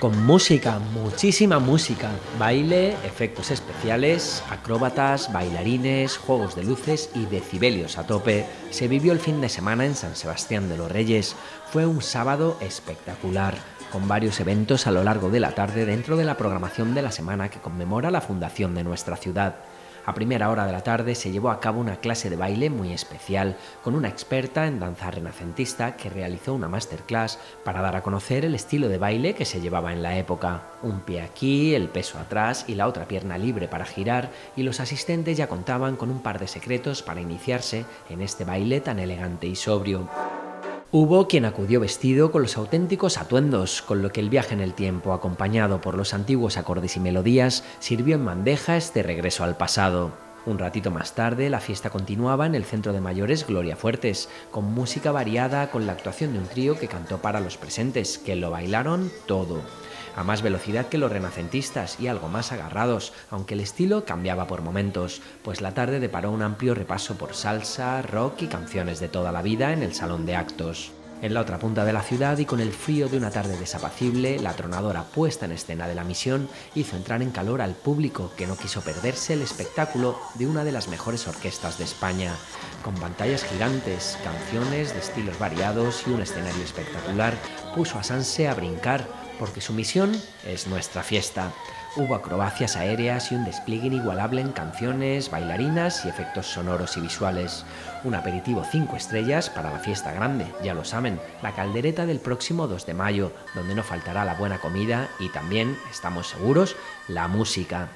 Con música, muchísima música, baile, efectos especiales, acróbatas, bailarines, juegos de luces y decibelios a tope, se vivió el fin de semana en San Sebastián de los Reyes. Fue un sábado espectacular, con varios eventos a lo largo de la tarde dentro de la programación de la semana que conmemora la fundación de nuestra ciudad. A primera hora de la tarde se llevó a cabo una clase de baile muy especial con una experta en danza renacentista que realizó una masterclass para dar a conocer el estilo de baile que se llevaba en la época. Un pie aquí, el peso atrás y la otra pierna libre para girar y los asistentes ya contaban con un par de secretos para iniciarse en este baile tan elegante y sobrio. Hubo quien acudió vestido con los auténticos atuendos, con lo que el viaje en el tiempo, acompañado por los antiguos acordes y melodías, sirvió en bandeja este regreso al pasado. Un ratito más tarde, la fiesta continuaba en el centro de mayores Gloria Fuertes, con música variada con la actuación de un trío que cantó para los presentes, que lo bailaron todo a más velocidad que los renacentistas y algo más agarrados, aunque el estilo cambiaba por momentos, pues la tarde deparó un amplio repaso por salsa, rock y canciones de toda la vida en el salón de actos. En la otra punta de la ciudad y con el frío de una tarde desapacible, la tronadora puesta en escena de la misión hizo entrar en calor al público que no quiso perderse el espectáculo de una de las mejores orquestas de España, con pantallas gigantes, canciones de estilos variados y un escenario espectacular, puso a Sanse a brincar porque su misión es nuestra fiesta. Hubo acrobacias aéreas y un despliegue inigualable en canciones, bailarinas y efectos sonoros y visuales. Un aperitivo 5 estrellas para la fiesta grande, ya lo saben, la caldereta del próximo 2 de mayo, donde no faltará la buena comida y también, estamos seguros, la música.